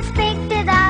aspecte da